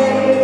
day.